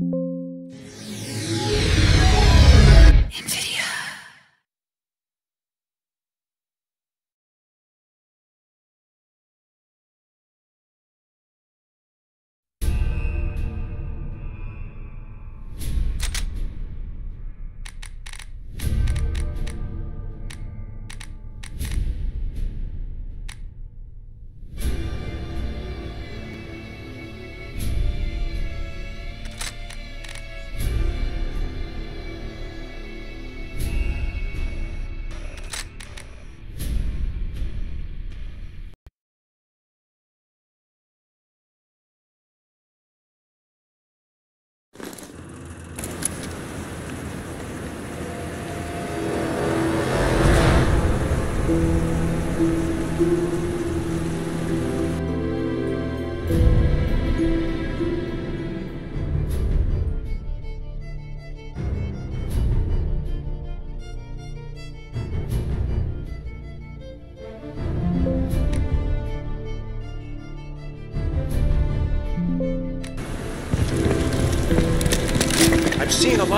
I'm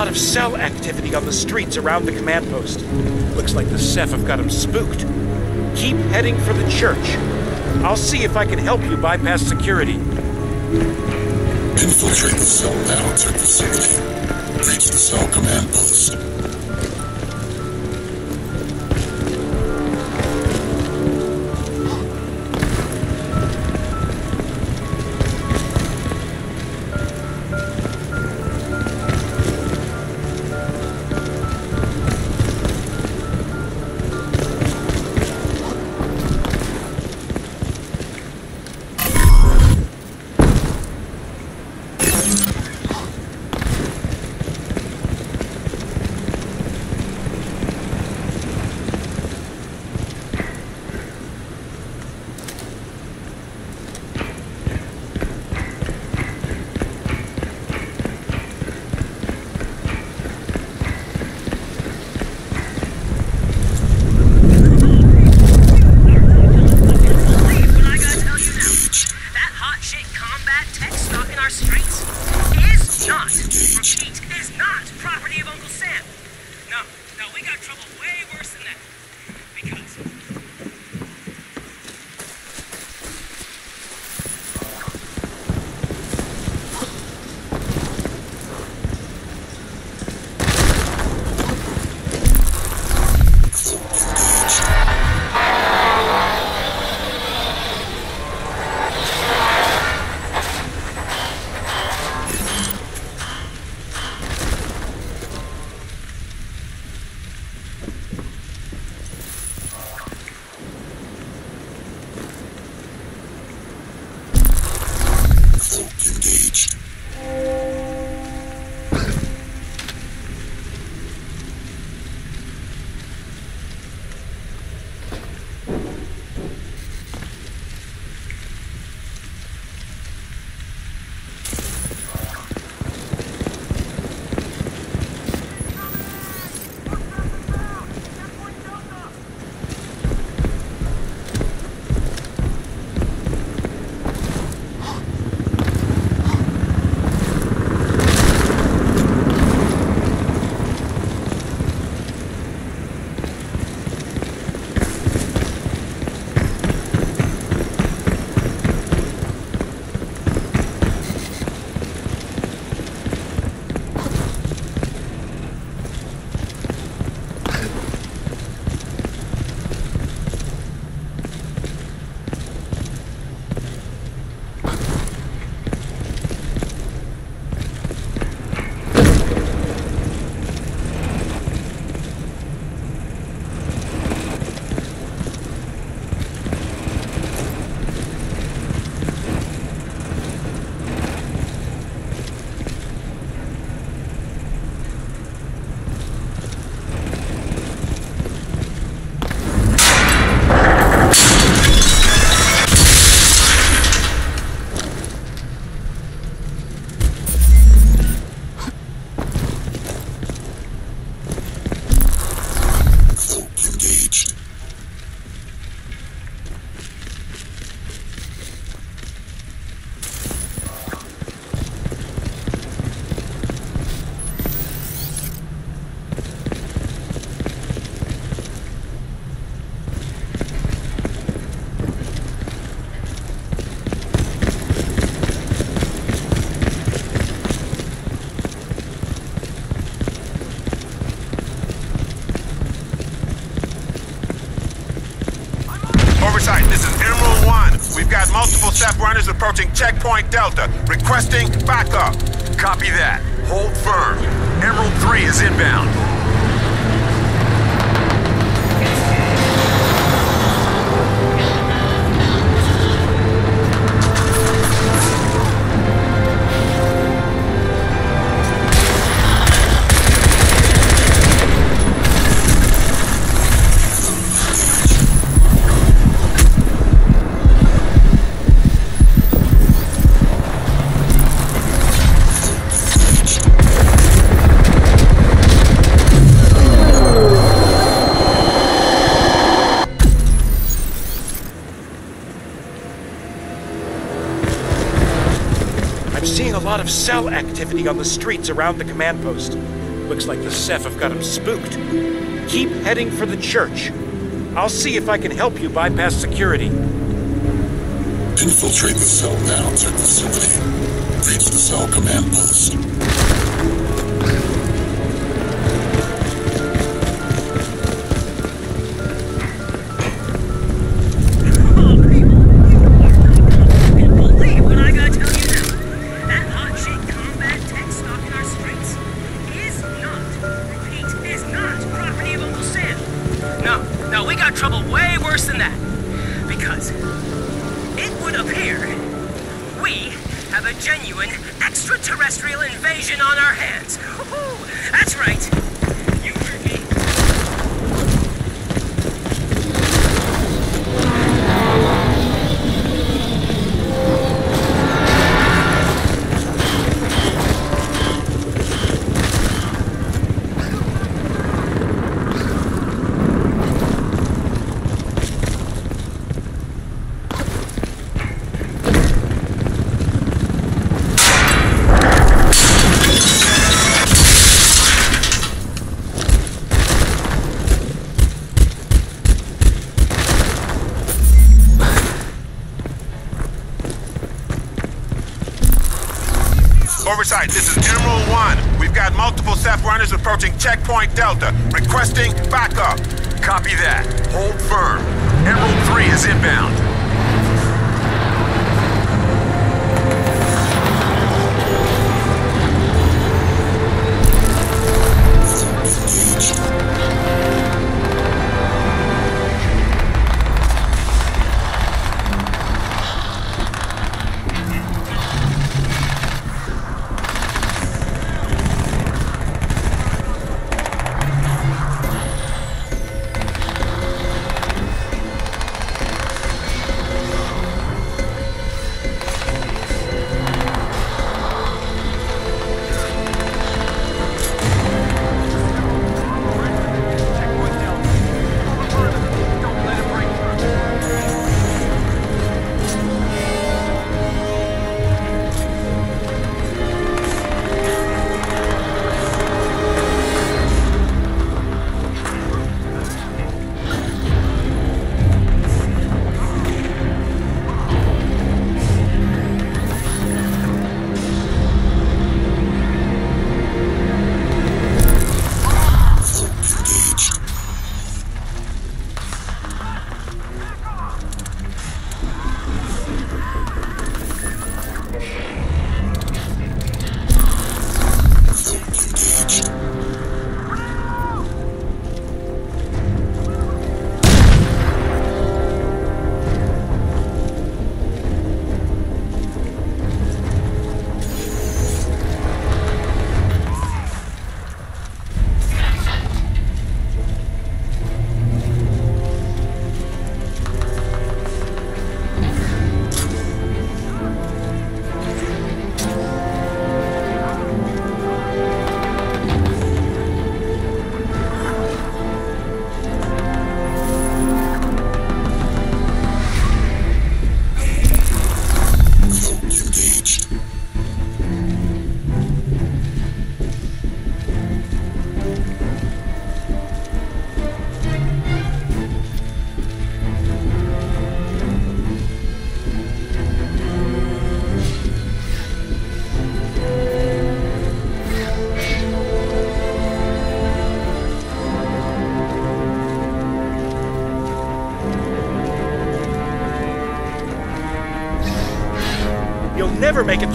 lot of cell activity on the streets around the command post. Looks like the Ceph have got them spooked. Keep heading for the church. I'll see if I can help you bypass security. Infiltrate the cell now, took the facility. Reach the cell command post. Approaching checkpoint Delta, requesting backup. Copy that. Hold firm. Emerald 3 is inbound. Lot of cell activity on the streets around the command post. Looks like the Ceph have got him spooked. Keep heading for the church. I'll see if I can help you bypass security. Infiltrate the cell down facility. Reach the cell command post. It would appear we have a genuine extraterrestrial invasion on our hands. Woo-hoo. That's right. Oversight, this is Emerald 1. We've got multiple Ceph runners approaching checkpoint Delta, requesting backup. Copy that. Hold firm. Emerald 3 is inbound.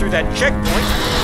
Through that checkpoint.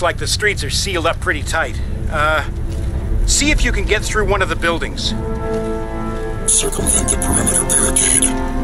Looks like the streets are sealed up pretty tight. Uh, see if you can get through one of the buildings. Circumvent the perimeter barricade.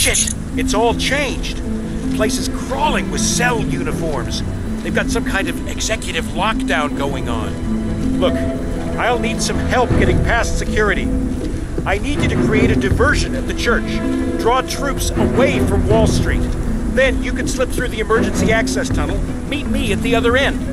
Shit! It's all changed. The place is crawling with cell uniforms. They've got some kind of executive lockdown going on. Look, I'll need some help getting past security. I need you to create a diversion at the church. Draw troops away from Wall Street. Then you can slip through the emergency access tunnel. Meet me at the other end.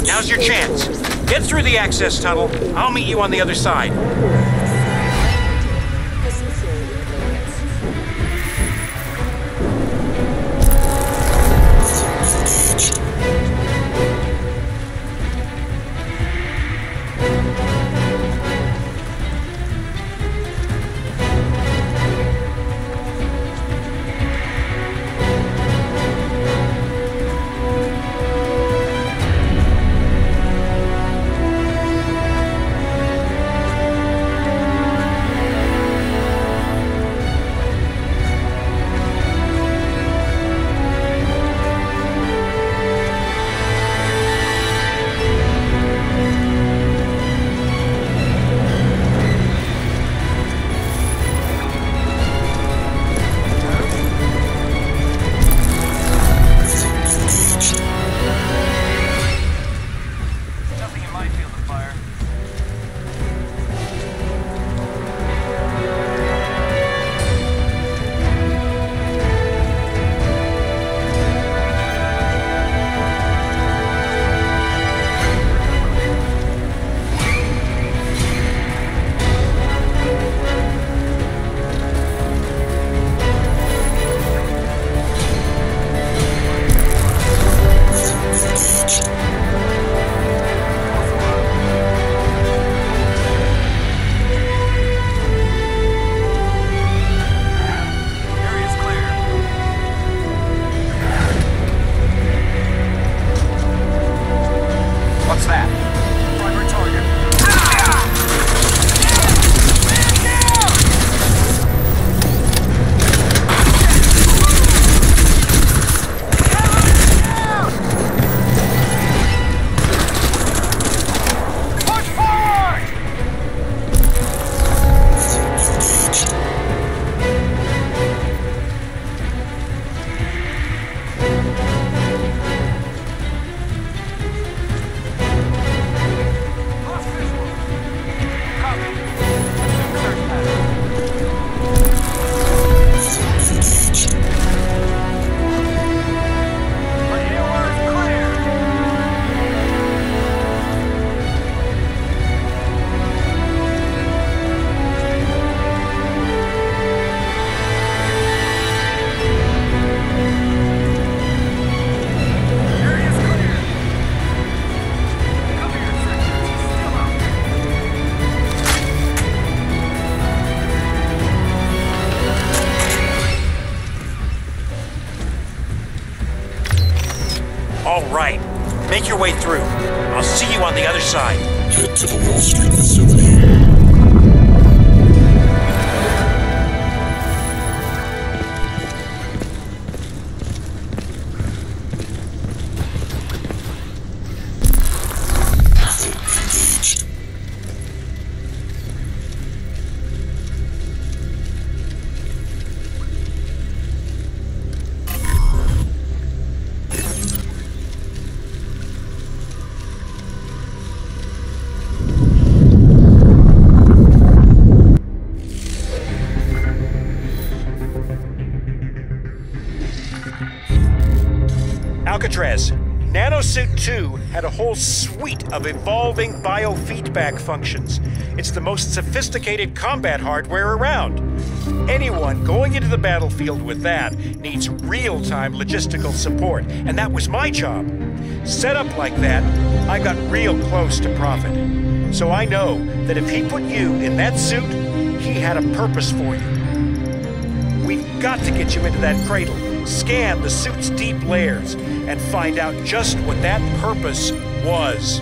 Now's your chance. Get through the access tunnel. I'll meet you on the other side. Make your way through. I'll see you on the other side. Head to the Wall Street facility. Had a whole suite of evolving biofeedback functions. It's the most sophisticated combat hardware around. Anyone going into the battlefield with that needs real time logistical support, and that was my job. Set up like that, I got real close to Prophet. So I know that if he put you in that suit, he had a purpose for you. We've got to get you into that cradle, scan the suit's deep layers, and find out just what that purpose was.